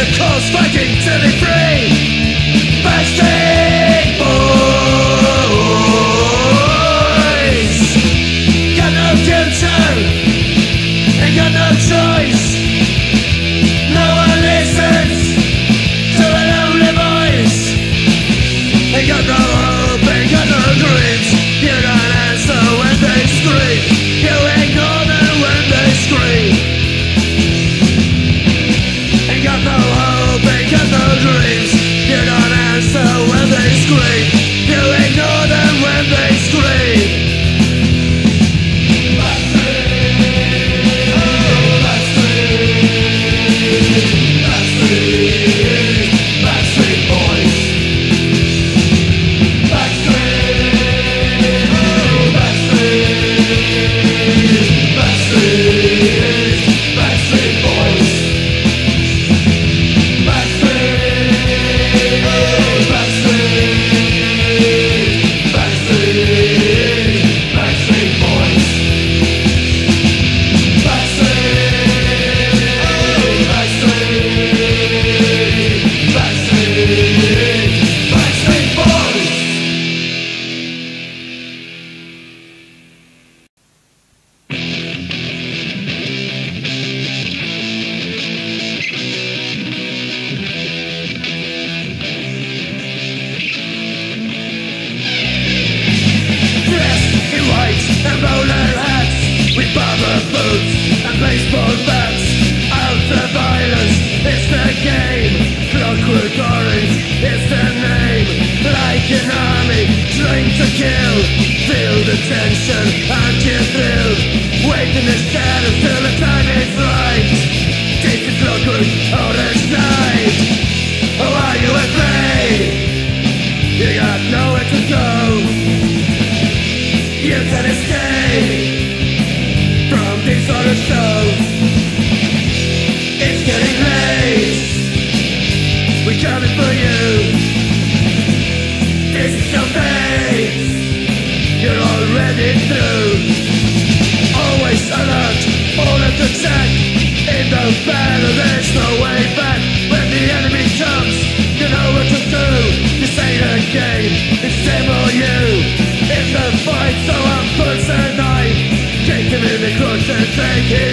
the cause fighting kill. Feel the tension and get through Waiting the shadows till the time is right. Take the clockwork out of sight Oh, are you afraid? You got nowhere to go. You can escape From these horror shows It's getting late. We're coming for you. This is your fate let it through Always alert, order to check. In the battle there's no way back. When the enemy comes, you know what to do. This ain't a game, it's him or you. It's the fight, so I'm puts Kick him in the crotch and take him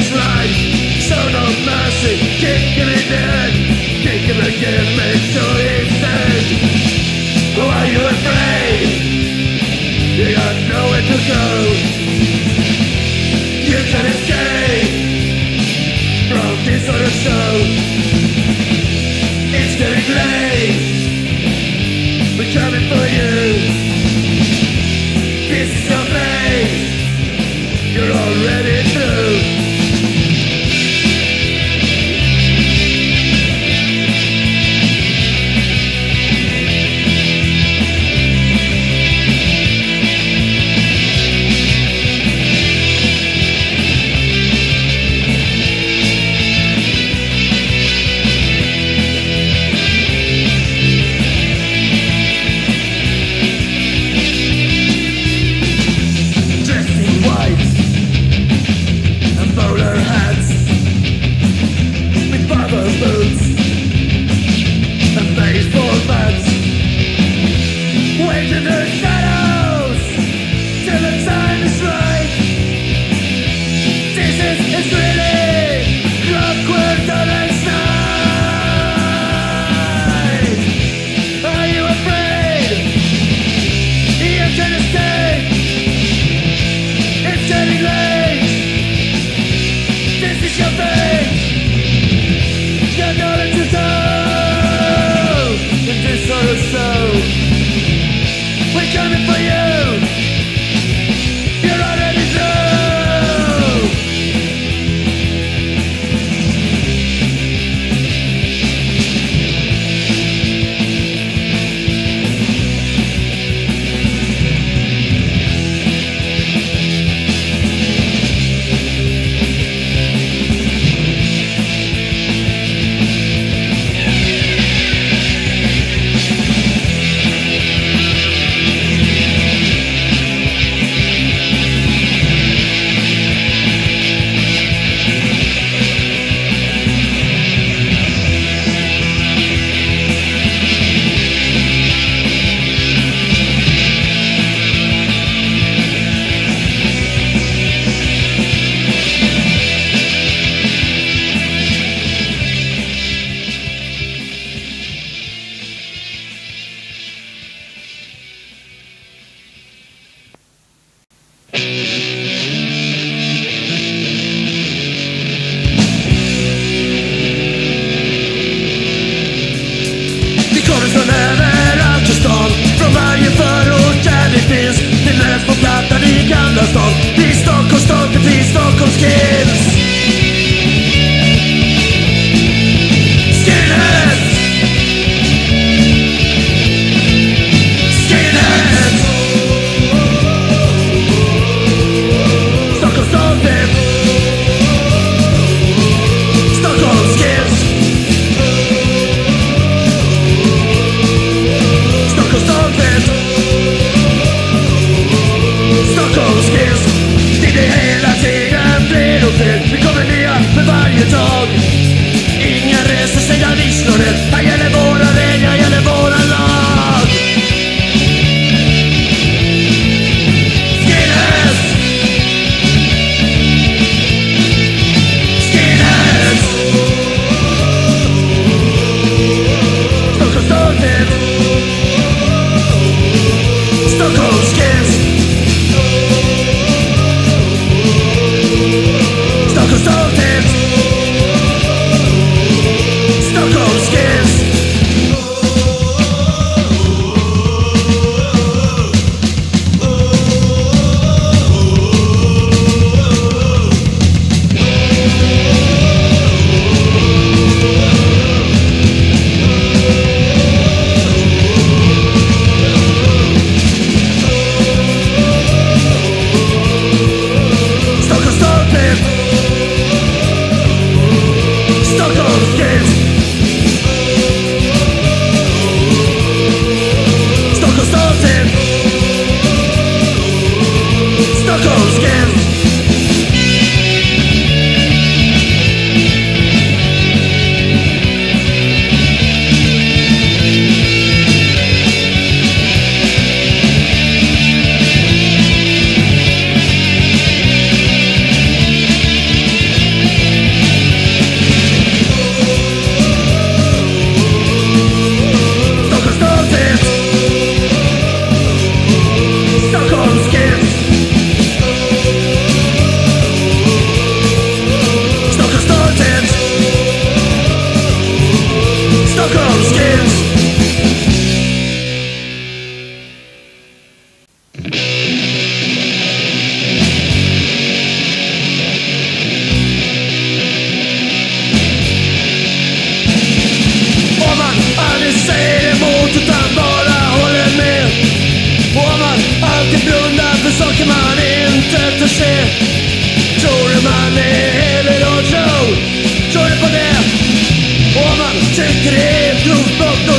Drev grovt och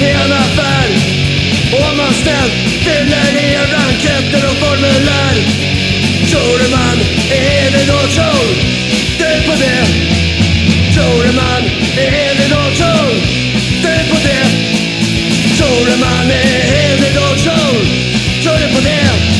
i en affär. Och man ställt fyller i en blanketter och formulär. Tror man är det då tror du på det? Tror man är det då tror du på det? Tror man är det då tror du på det?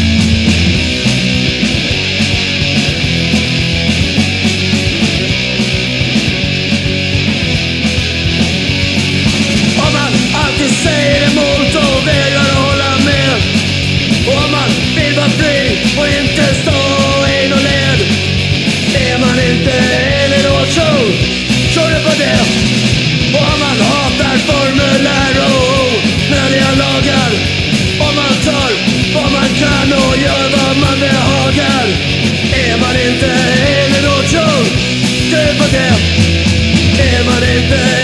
「生まれて」